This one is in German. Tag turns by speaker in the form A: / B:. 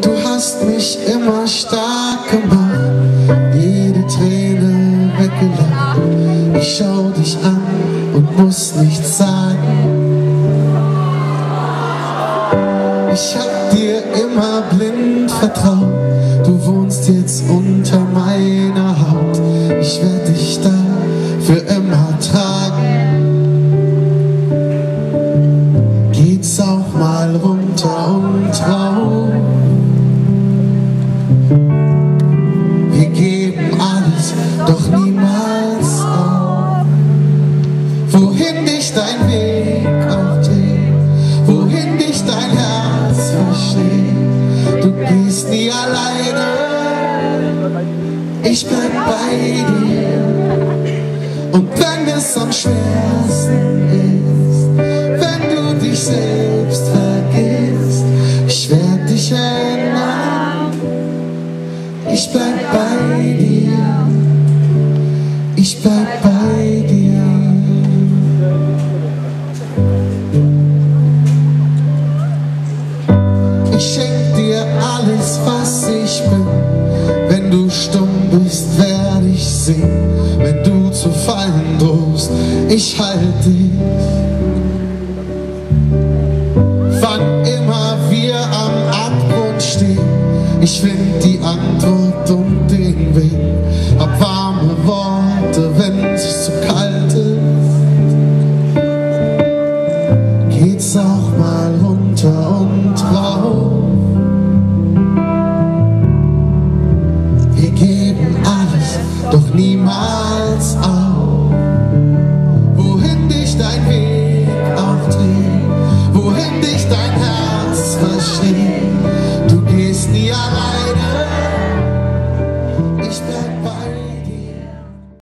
A: Du hast mich immer stark gemacht, jede Träne weggelacht. Ich schau dich an und muss nichts sagen. Ich hab dir immer blind vertraut, du wohnst jetzt unter meiner Haut. Ich werde dich da für gehst nie alleine. Ich bleib bei dir. Und wenn es am schwersten ist, wenn du dich selbst vergisst, ich werd dich erinnern. Ich bleib bei dir. Ich bleib bei du stumm bist, werd ich singen. Wenn du zu fallen drohst, ich halt dich. Wann immer wir am Abgrund stehen, ich find die Antwort und den Weg. Hab warme Worte, wenn's zu kalt ist. Geht's auch mal runter und rauf. Doch niemals auf.